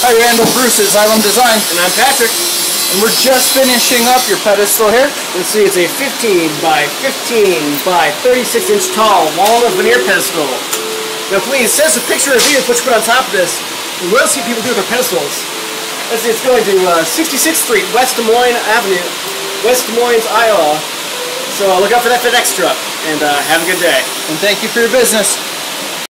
Hi, Randall Bruce at Xylem Design. And I'm Patrick. And we're just finishing up your pedestal here. Let's see, it's a 15 by 15 by 36 inch tall walnut veneer pedestal. Now please, send us a picture of you put you put on top of this. we will see people do with their pedestals? Let's see, it's going to uh, 66th Street, West Des Moines Avenue, West Des Moines, Iowa. So uh, look out for that FedEx truck, and uh, have a good day. And thank you for your business.